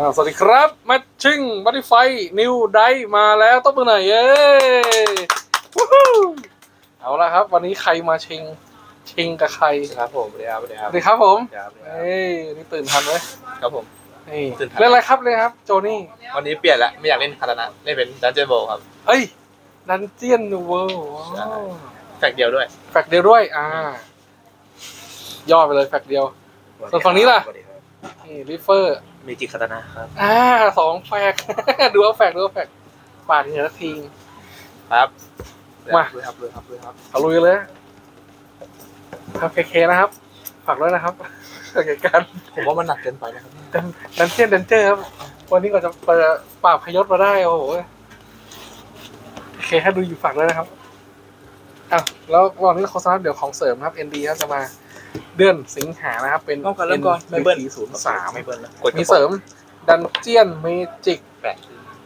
อ่าสวัสดีครับแมทชิ่งบัตติไฟนิวไดมาแล้วต้องมือหน่อยเย้วู้ฮู้เอาละครับ วันนี้ใครมาชิง ชิงกับใครครับผมสวัสดีครับสวัสดีคสรับวัสดีครับผมครับเอ้ยนี่ตื่นทันไหมครับผมนี่ตื่นทันเล่นอะไรครับเลยครับ โจนี่ วันนี้เปลี่ยนละไม่อยากเล่นคาตานะเล่นเป็นดันเจียนโบครับเอ้ยดันเจียนเวิลด์ใช่แฟกเดียวด้วย แฟกเดียวด้วย อ่า ย่อไปเลยแฟกเดียวส่วนฝั่งนี้ล่ะสวัสดีครับนี่ริฟเฟอร์ เมจิคาตานะครับ อ่าสองแฟก ดูเอาแฟกดูเอาแฟกปาดทีละทีครับมาเลยครับเลยครับเลยครับเอาลุยเลยครับเคเคนะครับ ฝากด้วยนะครับเกี่ยวกันผมว่ามันหนักเกินไปนะครับดันดันเจียนดันเจอร์ครับ วันนี้ก็จะเปิดปราบพยศมาได้โอ้โหโอเคถ้าดูอยู่ฝากด้วยนะครับอ้าวแล้ววันนี้โฆษณาเดี๋ยวของเสริมครับ ND ครับจะมา เดือนสิงหานะครับ เป็นต้องกันเริ่มก่อนไม่เบิ้ลศูนย์สามไม่เบิ้ลนะมีเสริม ดันเจียนเมจิกแปด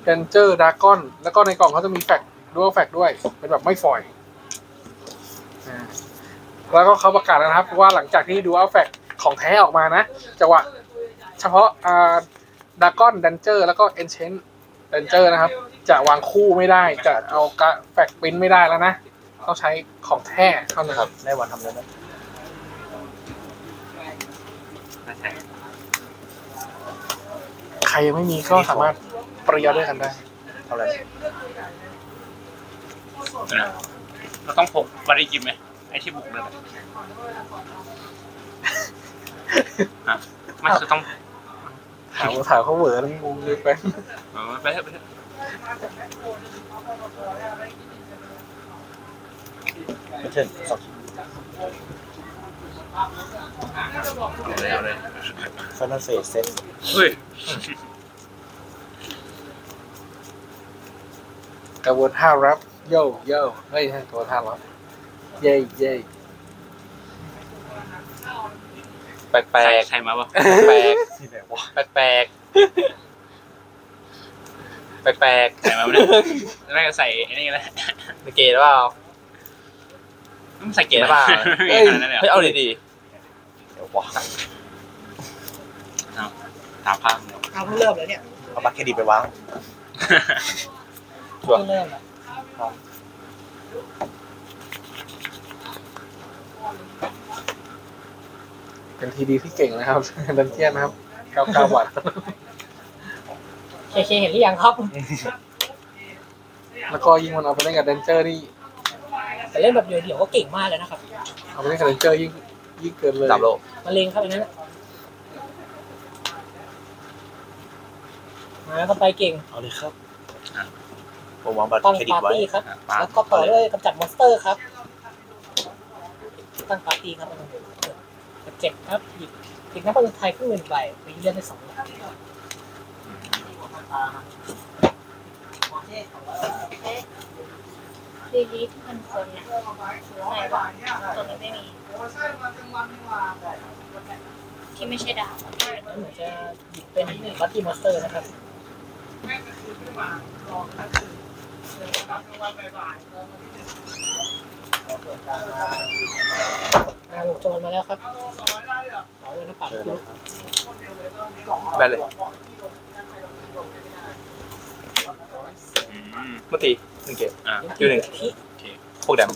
ดันเจอร์ดากอน แล้วก็ในกล่องเขาจะมีแฟกด้วยแฟกด้วย เป็นแบบไม่ฟอยล์อ่าแล้วก็เขาประกาศแล้วนะครับ ว่าหลังจากที่ดูอัลแฟกของแท้ออกมานะจะว่าเฉพาะอ่าดากอนดันเจอร์แล้วก็เอนเชนดันเจอร์นะครับ จะวางคู่ไม่ได้ จะเอากระแฟกปริ้นไม่ได้แล้วนะ ต้องใช้ของแท้เท่านั้นครับได้วันทำแล้วนะ ใครยังไม่มีก็สามารถประหยัดด้วยกันได้เท่าไหร่เราต้องพกบริกิมไหมไอ้ที่บุกเลยฮะมันคือต้องถามถามเขาเหวอร์แล้วงงเลยไปเออไปเถอะไปเถอะไม่เช่นสอง เอาเลยเอาเลยฟันเฟสเซ็ตเฮ้ยกระบวนท่ารับ โย่โย่ไม่ใช่กระบวนท่ารับเย่เย่แปลกแปลกใครมาวะแปลกแปลกแปลกแปลกแปลกใครมาวะเนี่ยน่าจะใส่ไอ้นี่แหละไม่เกย์หรือเปล่าใส่เกเกล็ย์ดหรือเปล่าเฮ้ยเฮ้ยเอาดีๆ เดี๋ยววะถามภาพเดียวเอาเพิ่งเริ่มแล้วเนี่ยเอาบัตรเครดิตไปวางเพิ่งเริ่มแล้วเป็นทีดีที่เก่งนะครับ ดันเจียนนะครับเก้าเก้าบาทเคเคเห็นหรือยังครับแล้วก็ยิ่งมันเอาไปเล่นกับดันเจอร์นี่แต่เล่นแบบเดี่ยวๆก็เก่งมากเลยนะครับ เอาไปเล่นกับดันเจอร์ยิ่ง ยิ่งเกินเลยสามโลมาเลงครับอันนั้นน่ะมาแล้วก็ไปเก่ง เอาเลยครับผมวางบัตรตั้งเครดิตปาร์ไว้ตี้ครับ อะปาแล้วก็ต่อด้วยกำจัดมอนสเตอร์ครับ ตั้งปาร์ตี้ครับเจ็บครับ หยิบติดน้ำปืนไทยครึ่งหนึ่งใบไปเลื่อนได้สองใบดีลีทมันคนนะหรือไงบ้างตัวนี้ไม่มี ที่ไม่ใช่ดาบแล้วหนูจะหยิบเป็นปาร์ตี้มอนสเตอร์นะครับมาลูกโจรมาแล้วครับเอาเลยนะปัดลูกแบนเลยอืมเมื่อตีห นึ่งเกมอะอยู่หนึ่งพี่พวกแดม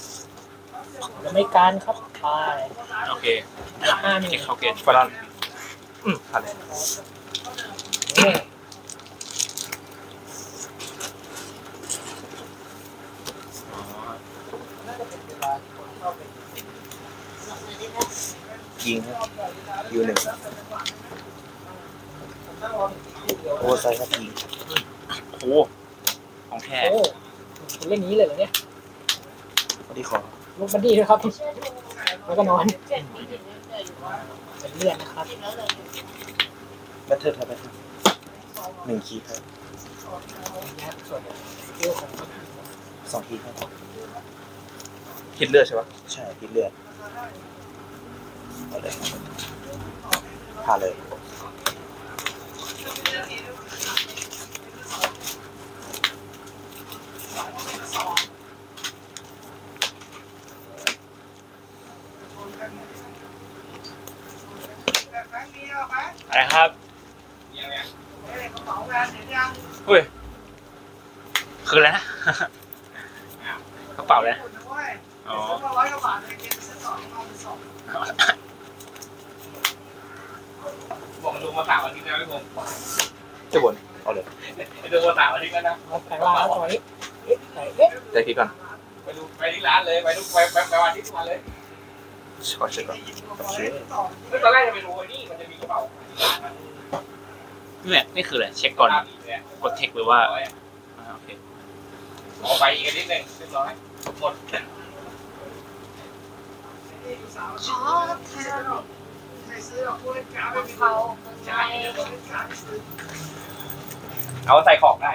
ยังไม่การครับไปโอเคห้าหนึ่งเช็คเข้าเกณฑ์ฟารอนอืมผ่านเลยนี่อ๋อยิงครับยูหนึ่งโอ้ไซครับยิงโอ้โหของแท้ โอ้คุณเล่นนี้เลยเหรอเนี่ยวันที่ขอลูกบันดี้ด้วยครับ แล้วก็นอนเป็นเลือดนะครับแบตเทิลครับแบตเทิลหนึ่งคีย์ครับส่วนสกิลของสองคีย์ครับคิดเลือดใช่ปะใช่คิดเลือดเอาเลยผ่านเลย อะไรครับเฮ้ย คืออะไรนะกระเป๋าเลยนะอ๋อบอกลุงมาสามวันที่แล้วพี่ผมจะบ่นเอาเลยไปดูมาสามวันที่แล้วนะเอาแปลงร่างแล้วตอนนี้ ใจคิดก่อน ไปดูไปที่ร้านเลย ไปดูไปไปไปวันที่ทุกวันเลยขอเช็คก่อนโอเคซึ่งตอนแรกจะไปดูไอ้นี่มันจะมีกระเป๋านี่แหละนี่คืออะไรเช็คก่อน กดเทคหรือว่าอ่าโอเคขอไปอีกนิดนึงเรียบร้อยหมดขอทานเขาใจเอาใส่ของได้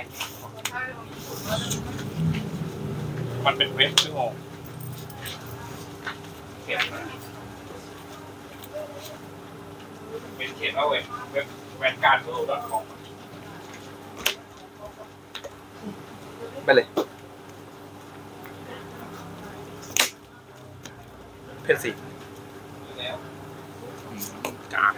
มันเป็นเว็บชื่อโงเขียนมาเป็นเขียนว่าเว็บเว็บแวนการ์ดโลดอทคอมไปเลย เพนสีแล้วกาก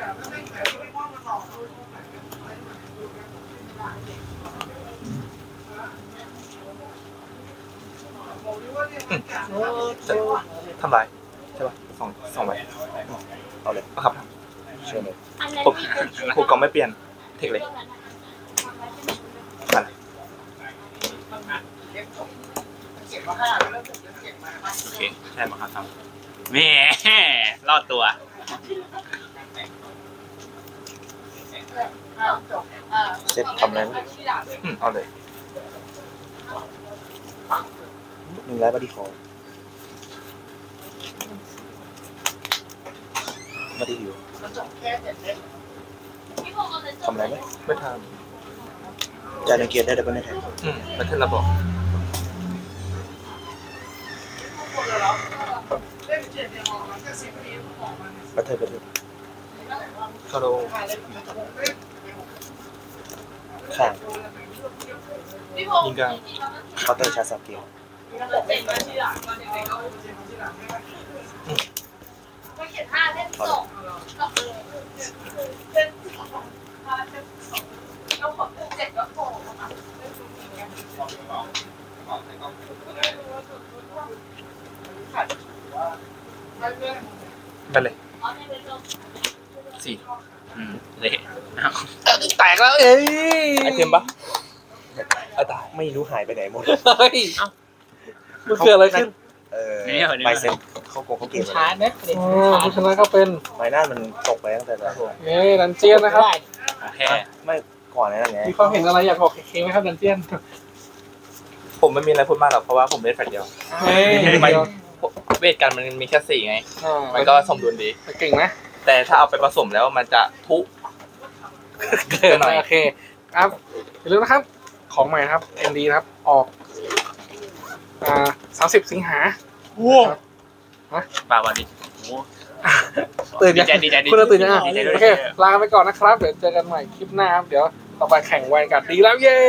ทำลายใช่ป่ะสองสองใบเอาเลยเอาครับเชิญเลยอันนั้นผมที่เป็นชุดครูกองไม่เปลี่ยน เทคเลยมาเลยโอเค ใช่มาครับทำแหม่รอดตัวเซตทำอะไรไหมอืมเอาเลย หนึ่งร้อยบาร์ดี้คอร์บาร์ดี้อยู่ทำอะไรไหมไม่ทำจานเกียร์ได้ดับเบิลแท็กอืมมาเทนระบอกบัตเทอร์บัตเทอร์คาร์โดข้างยิงกลางเคาน์เตอร์ชาร์จสามเกียร์ ก็เขียนห้าเล่มส่งก็คือเล่มสองห้าเล่มสองแล้วผลเจ็ดก็โผล่มาไปเลยอ๋อไม่เป็นไรสี่อืมเละแตกแล้วเอ้ยไอเทมปะเอาตายไม่รู้หายไปไหนหมด เฮ้ย มันเกิดอะไรขึ้น เออใบเซ็ตเขาโกงเขาเก็เป็บนไว้ชาร์จนะเป็นอ๋อชาร์ผู้จชนะก็เป็นใบหน้ามันตกไปตั้งแต่แรกเอ้ยดันเจียนนะครับได้โอเคไม่ก่อนนั้นไงมีความเห็นอะไรอยากบอกเคไหมครับดันเจียน ผมไม่มีอะไรพูดมากหรอกเพราะว่าผมเล่นแฟลชเดียวเฮ้ยไม่เดี๋ยวเวทกันมันมีแค่สี่ไงอ่ามันก็สมดุลดีเก่งนะ แต่ถ้าเอาไปผสมแล้วมันจะทุเกินหน่อยโอเคครับอย่าลืมนะครับ ของใหม่นะครับ ND นะครับ ออก อ่าสามสิบสิงหาบาวันดีโอ้ตื่นดียังใจดีใจดีคุณตื่นยังอะดีใจด้วยโอเคลาไปก่อนนะครับ เดี๋ยวเจอกันใหม่คลิปหน้าครับเดี๋ยวต่อไปแข่งแวนกันดีแล้วเย้